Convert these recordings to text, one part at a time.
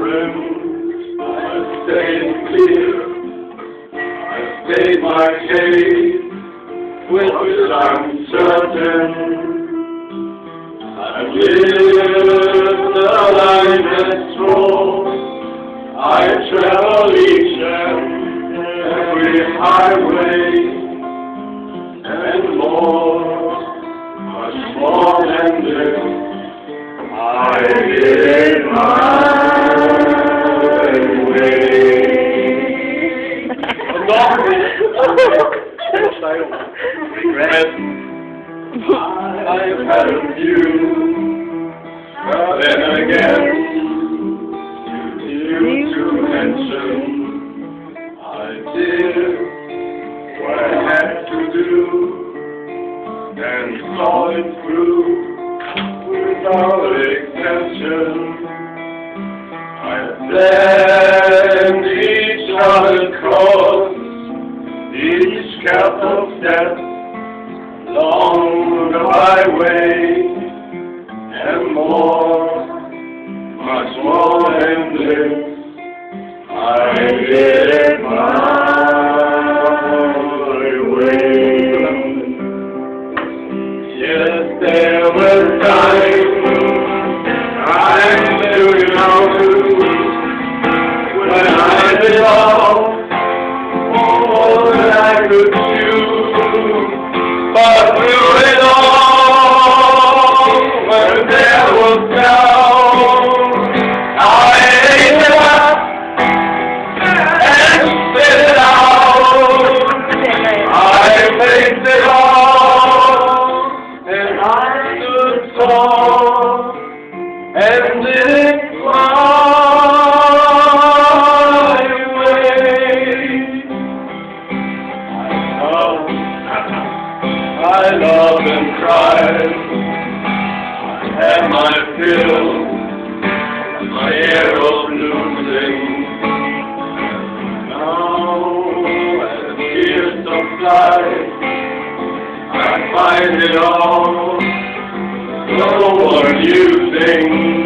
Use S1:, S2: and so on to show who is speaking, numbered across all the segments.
S1: rim. I stayed clear. I stayed my case, with which I'm certain. I've lived a life that's strong. I travel each and every highway and more, much more than this. I did I've had a few, but then again, you to mention, I did what I had to do, and saw it through without exemption. I stand each other cross, each cap of along the highway, and more, much more than this, I did it my way. Yes, there were times I'm still young when I did all, all that I could and. I had my fill, my air of losing. Now, as tears subside, I find it all so amusing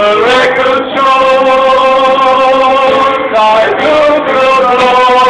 S1: American shores, I do